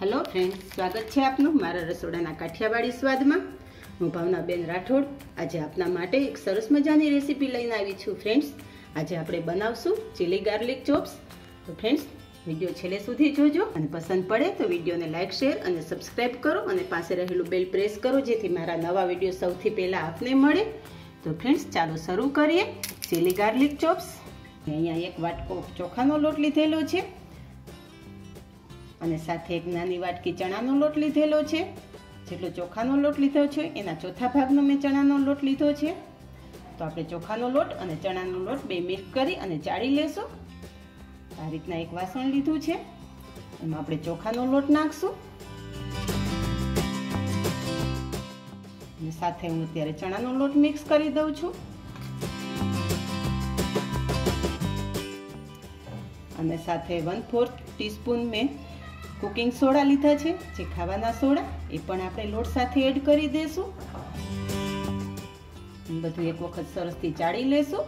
Hello friend સ્વાગત છે આપનું મારા રસોડાના કાઠિયાવાડી સ્વાદમાં. હું ભાવનાબેન રાઠોડ આજે આપના માટે એક સરસ મજાની રેસીપી લઈને આવી છું ફ્રેન્ડ્સ આજે આપણે બનાવશું ચીલી ગાર્લિક ચોપ્સ તો ફ્રેન્ડ્સ વીડિયો છેલ્લે સુધી જોજો અને પસંદ પડે તો વિડીયોને લાઇક શેર અને સબસ્ક્રાઇબ કરો અને પાસે રહેલું બેલ પ્રેસ કરો જેથી મારા નવા વીડિયો સૌથી પહેલાં આપને મળે. તો ફ્રેન્ડ્સ ચાલો શરૂ કરીએ. ચીલી ગાર્લિક ચોપ્સ અહીંયા એક વાટકો ચોખાનો લોટ લીધેલો છે. અને સાથે એક નાની વાટકી ચણાનો લોટ લીધેલો છે. જેટલો ચોખાનો લોટ લીધો છે, એના ચોથા ભાગનો મેં ચણાનો લોટ લીધો છે. તો આપણે ચોખાનો લોટ અને ચણાનો લોટ બે મિક્સ કરી અને ચાળી લેશું. આ રીતના એક વાસણ લીધું છે. એમાં આપણે ચોખાનો લોટ નાખશું. અને સાથે હું અત્યારે ચણાનો લોટ મિક્સ કરી દઉં છું. અને સાથે વન ફોર્થ ટીસ્પૂન મેં કુકિંગ સોડા લીધા છે, જે ખાવાના સોડા, એ પણ આપણે લોટ સાથે એડ કરી દઈશું બધું એક વખત સરસથી ચાળી લેશું.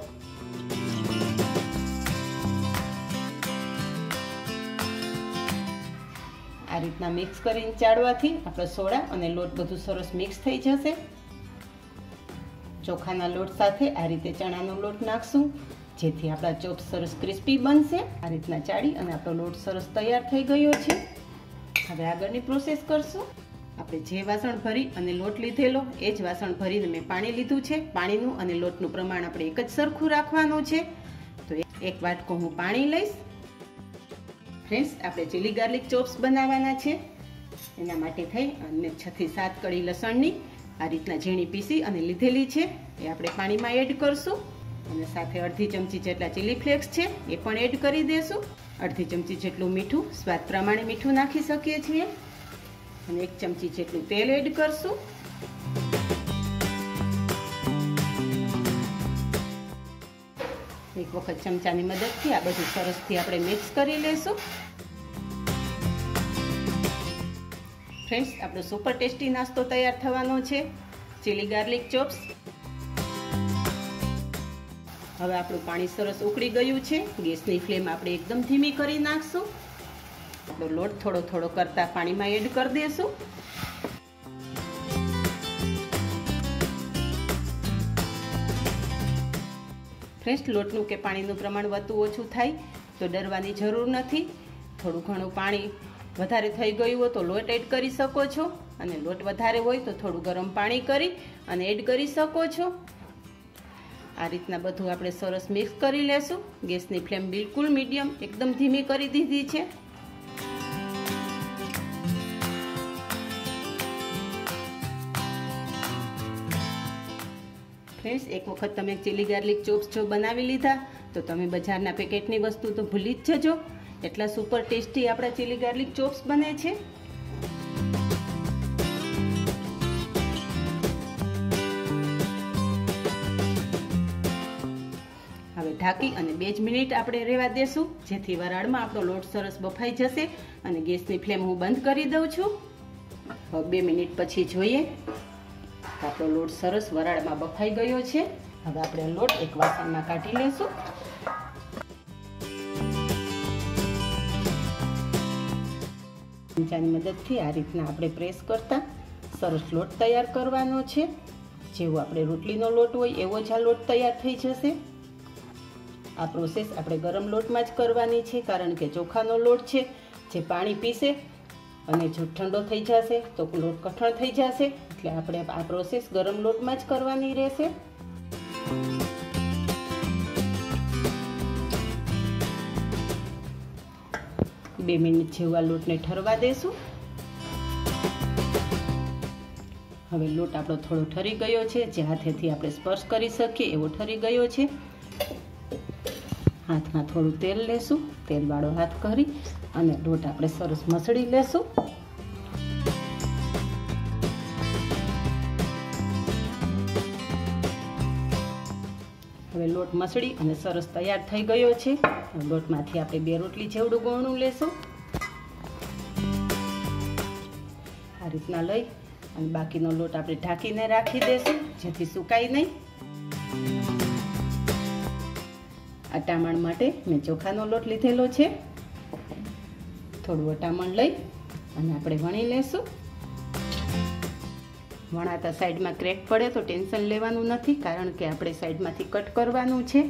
આ રીતના મિક્સ કરીને ચાળવાથી આપણો સોડા અને લોટ બધું સરસ મિક્સ થઈ જશે. ચોખાના લોટ સાથે આ રીતે ચણાનો લોટ નાખશું, જેથી આપણા ચોપ સરસ ક્રિસ્પી બનશે. આ રીતના ચાળી અને આપણો લોટ સરસ તૈયાર થઈ ગયો છે. હવે આગળની પ્રોસેસ કરશું. આપણે જે વાસણ ભરી અને લોટ લીધેલો, એ જ વાસણ ભરીને મેં પાણી લીધું છે. પાણીનું અને લોટનું પ્રમાણ આપણે એક જ સરખું રાખવાનું છે. તો એક વાટકો હું પાણી લઈશ. ફ્રેન્ડ્સ, આપણે ચીલી ગાર્લિક ચોપ્સ બનાવવાના છે. એના માટે થઈ અને છથી સાત કળી લસણની આ રીતના ઝીણી પીસી અને લીધેલી છે. એ આપણે પાણીમાં એડ કરશું. અને સાથે અડધી ચમચી જેટલા ચીલી ફ્લેક્સ છે, એ પણ એડ કરી દેશું. અડધી ચમચી જેટલું મીઠું, સ્વાદ પ્રમાણે મીઠું નાખી શકીએ છીએ. અને એક ચમચી જેટલું તેલ એડ કરશું. એક વખત ચમચાની મદદથી આ બધું સરસથી આપણે મિક્સ કરી લેશું. ફ્રેન્ડ્સ આપણો સુપર ટેસ્ટી નાસ્તો તૈયાર થવાનો છે. ચીલી ગાર્લિક ચોપ્સ હવે આપણું પાણી સરસ ઉકળી ગયું છે. ગેસની ફ્લેમ આપણે એકદમ ધીમી કરી નાખશું. આપણો લોટ થોડો થોડો કરતા પાણીમાં એડ કરી દઈશું ફ્રેશ લોટનું કે પાણીનું પ્રમાણ વધતું ઓછું થાય તો ડરવાની જરૂર નથી. થોડું ઘણું પાણી વધારે થઈ ગયું હોય તો લોટ એડ કરી શકો છો. અને લોટ વધારે હોય તો થોડું ગરમ પાણી કરી અને એડ કરી શકો છો. આ રીતના બધું આપણે સરસ મિક્સ કરી લેશું. ગેસની ફ્લેમ બિલકુલ મીડિયમ, એકદમ ધીમી કરી દીધી છે. ફ્રેન્ડ્સ, એક વખત તમે ચીલી ગાર્લિક ચોપ્સ જો બનાવી લીધા, તો તમે બજારના પેકેટની વસ્તુ તો ભૂલી જ જજો. એટલા સુપર ટેસ્ટી આપણા ચીલી ગાર્લિક ચોપ્સ બને છે. હવે ઢાંકી અને બે જ મિનિટ આપણે રહેવા દેશું. જેથી વરાળમાં આપણો લોટ સરસ બફાઈ જશે અને ગેસની ફ્લેમ હું બંધ કરી દઉં છું. હવે બે મિનિટ પછી જોઈએ. આપણો લોટ સરસ વરાળમાં બફાઈ ગયો છે. હવે આપણે લોટ એક વાસણમાં કાઢી લેશું. ચમચાની મદદથી આ રીતના આપણે પ્રેસ કરતા સરસ લોટ તૈયાર કરવાનો છે. જેવો આપણે રોટલીનો લોટ હોય એવો જ આ લોટ તૈયાર થઈ જશે. આ પ્રોસેસ આપણે ગરમ લોટમાં જ કરવાની છે, કારણ કે ચોખાનો લોટ છે, જે પાણી પીશે અને જો ઠંડો થઈ જશે તો લોટ કઠણ થઈ જશે, એટલે આપણે આ પ્રોસેસ ગરમ લોટમાં જ કરવાની રહેશે. બે મિનિટ જેવા લોટને ઠરવા દેશું. હવે લોટ આપણો થોડો ઠરી ગયો છે, જે હાથેથી આપણે સ્પર્શ કરી શકીએ એવો ઠરી ગયો છે. હાથમાં થોડું તેલ લેશું, તેલવાળો હાથ કરી અને લોટ આપણે સરસ મસળી લેશું. હવે લોટ મસળી અને સરસ તૈયાર થઈ ગયો છે. લોટમાંથી આપણે બે રોટલી જેવડું ગોણું લેશું. આ રીતના લઈ અને બાકીનો લોટ આપણે ઢાંકીને રાખી દેશું, જેથી સુકાય નહીં. અટામણ માટે મેં ચોખાનો લોટ લીધેલો છે. થોડું અટામણ લઈ અને આપણે વણી લેશું. વણાતા સાઈડમાં ક્રેક પડે તો ટેન્શન લેવાનું નથી, કારણ કે આપણે સાઈડમાંથી કટ કરવાનું છે.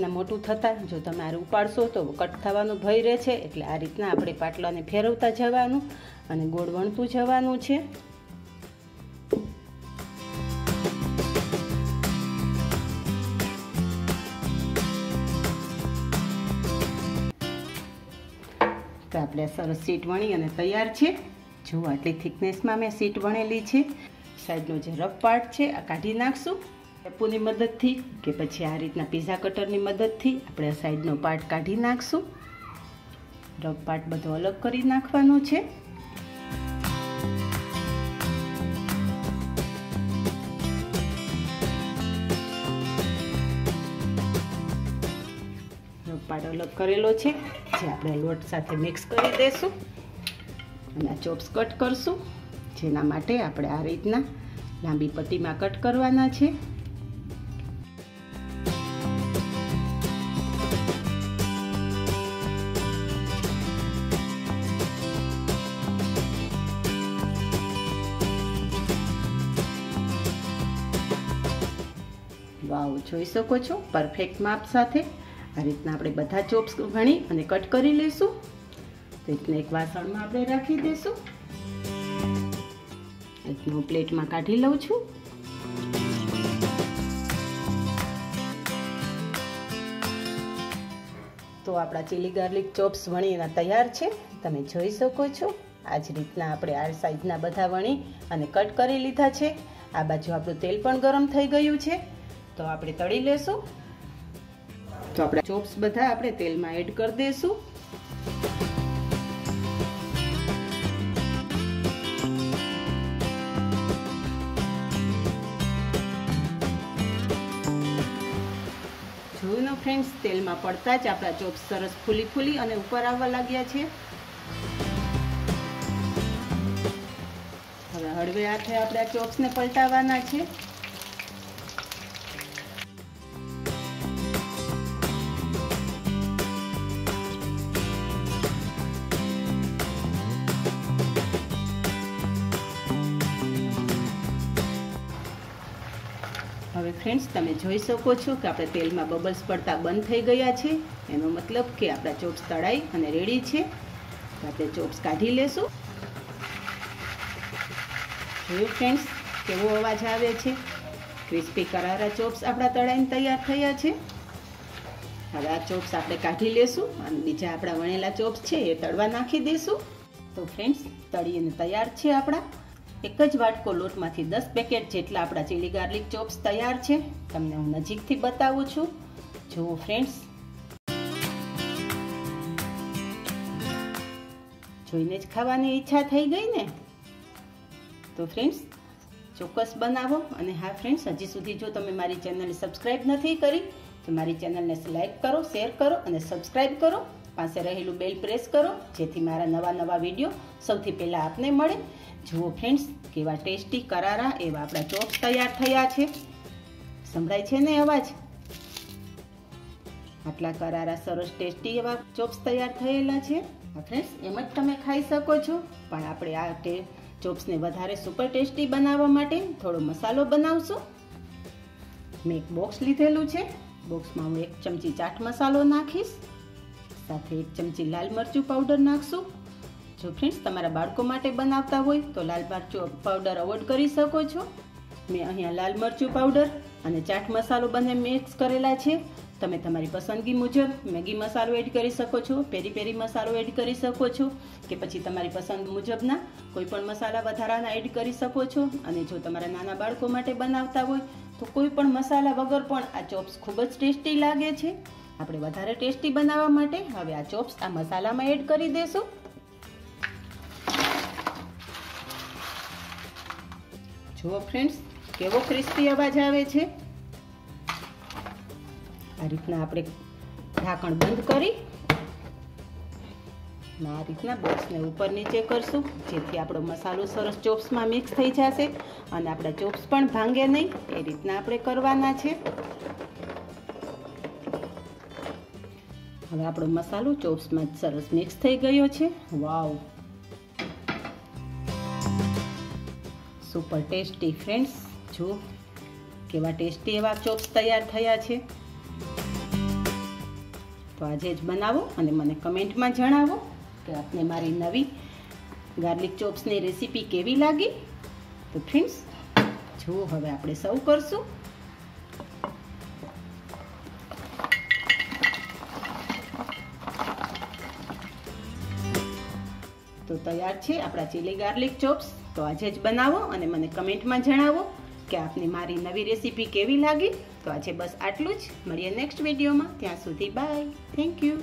રીતના મોટું થતાં જો તમે આ ઉપાડશો તો કટ થવાનો ભય રહે છે, એટલે આ રીતના આપણે પાટલાને ફેરવતા જવાનું અને ગોળ વણતું જવાનું છે. તો આપણે સરસ સીટ વણી અને તૈયાર છે. જુઓ આટલી થિકનેસમાં મેં સીટ વણેલી છે. સાઈડનો જે રફ પાર્ટ છે, આ કાઢી નાખશું. ચપ્પુની મદદથી કે પછી આ રીતના પીઝા કટરની મદદથી આપણે સાઈડનો પાર્ટ કાઢી નાખશું. રફ પાર્ટ બધો અલગ કરી નાખવાનો છે. પાર્ટ અલગ કરેલો છે, જે આપણે લોટ સાથે મિક્સ કરી દઈશું અને ચોપ્સ કટ કરશું, જેના માટે આપણે આ રીતના લાંબી પટ્ટીમાં કટ કરવાના છે. વાવ જોઈ શકો છો. પરફેક્ટ માપ સાથે. આ રીતના આપણે બધા ચોપ્સ વણી અને કટ કરી લઈશું. રીતના એક વાસણમાં આપણે રાખી દઈશું. રીતનું પ્લેટમાં કાઢી લઉં છું. તો આપણા ચીલી ગાર્લિક ચોપ્સ વણીના તૈયાર છે. તમે જોઈ શકો છો. આ જ રીતના આપણે આ સાઈઝના બધા વણી અને કટ કરી લીધા છે. આ બાજુ આપણું તેલ પણ ગરમ થઈ ગયું છે. તો આપણે તળી લેશું. તો આપણે ચોપ્સ બધા આપણે તેલમાં એડ કરી દઈશું જોયું ફ્રેન્ડ્સ તેલમાં પડતા જ આપણા ચોપ્સ સરસ ફૂલી ફૂલી અને ઉપર આવવા લાગ્યા છે. હવે હળવે હાથે આપણે આ ચોપ્સને પલટાવવાના છે. ફ્રેન્ડ્સ તમે જોઈ શકો છો કે આપણે તેલમાં બબલ્સ પડતા બંધ થઈ ગયા છે. એનો મતલબ કે આપણા ચોપ્સ તળાઈ અને રેડી છે. તો આપણે ચોપ્સ કાઢી લેશું. જોયું ફ્રેન્ડ્સ કેવો અવાજ આવે છે? ક્રિસ્પી કરારા ચોપ્સ આપણા તળાઈને તૈયાર થયા છે. હવે આ ચોપ્સ આપણે કાઢી લેશું અને બીજા આપણા વણેલા ચોપ્સ છે એ તળવા નાખી દઈશું તો ફ્રેન્ડ્સ તળીને તૈયાર છે આપણા. એક જ વાટકો લોટમાંથી દસ પેકેટ જેટલા આપણા ચીલી ગાર્લિક ચોપ્સ તૈયાર છે. તમને હું નજીકથી બતાવું છું. જુઓ ફ્રેન્ડ્સ. જોઈને જ ખાવાની ઈચ્છા થઈ ગઈ ને? તો ફ્રેન્ડ્સ, ચોક્કસ બનાવો. અને હા ફ્રેન્ડ્સ, હજી સુધી જો તમે મારી ચેનલને સબસ્ક્રાઈબ નથી કરી, તો મારી ચેનલને લાઈક કરો, શેર કરો અને સબસ્ક્રાઈબ કરો. પાસે રહેલું બેલ પ્રેસ કરો, જેથી મારા નવા નવા વીડિયો સૌથી પહેલાં આપને મળે. જુઓ ફ્રેન્ડ્સ કેવા ટેસ્ટી કરારા એવા આપણા ચોપ્સ તૈયાર થયા છે. સંભળાય છે ને અવાજ? આટલા કરારા સરસ ટેસ્ટી એવા ચોપ્સ તૈયાર થયેલા છે. ફ્રેન્ડ્સ એમ જ તમે ખાઈ શકો છો. પણ આપણે આ ચોપ્સને વધારે સુપર ટેસ્ટી બનાવવા માટે થોડો મસાલો બનાવશું. મેં એક બોક્સ લીધેલું છે. બોક્સમાં હું એક ચમચી ચાટ મસાલો નાખીશ. સાથે એક ચમચી લાલ મરચું પાવડર નાખશું. જો ફ્રેન્ડ્સ તમારા બાળકો માટે બનાવતા હોય તો લાલ મરચું પાવડર અવોઇડ કરી શકો છો. મેં અહીંયા લાલ મરચું પાવડર અને ચાટ મસાલો બંને મિક્સ કરેલા છે. તમે તમારી પસંદગી મુજબ મેગી મસાલો એડ કરી શકો છો, પેરી પેરી મસાલો એડ કરી શકો છો કે પછી તમારી પસંદ મુજબના કોઈ પણ મસાલા વધારાના એડ કરી શકો છો. અને જો તમારા નાના બાળકો માટે બનાવતા હોય તો કોઈ પણ મસાલા વગર પણ આ ચોપ્સ ખૂબ જ ટેસ્ટી લાગે છે. આપણે વધારે ટેસ્ટી બનાવવા માટે હવે આ ચોપ્સ આ મસાલામાં એડ કરી દઈશું જુઓ ફ્રેન્ડ્સ કેવો ક્રિસ્પી અવાજ આવે છે? આ રીતના આપણે ઢાંકણ બંધ કરી આ રીતના બોક્સને ઉપર નીચે કરશું, જેથી આપણો મસાલો સરસ ચોપ્સમાં મિક્સ થઈ જશે અને આપણા ચોપ્સ પણ ભાંગે નહીં, એ રીતના આપણે કરવાના છે. હવે આપણો મસાલો ચોપ્સમાં સરસ મિક્સ થઈ ગયો છે. વાવ! સુપર ટેસ્ટી ફ્રેન્ડ્સ, જો કેવા ટેસ્ટી એવા ચોપ્સ તૈયાર થયા છે. તો આજે જ બનાવો અને મને કમેન્ટમાં જણાવો કે આપને મારી નવી ગાર્લિક ચોપ્સની રેસીપી કેવી લાગી. તો ફ્રેન્ડ્સ, જો હવે આપણે સૌ કરશું. તો તૈયાર છે આપણા ચીલી ગાર્લિક ચોપ્સ તો આજે જ બનાવો અને મને કમેન્ટમાં જણાવો કે આપને મારી નવી રેસીપી કેવી લાગી. તો આજે બસ આટલું જ. મળીએ નેક્સ્ટ વિડીયોમાં ત્યાં સુધી બાય થેન્ક યુ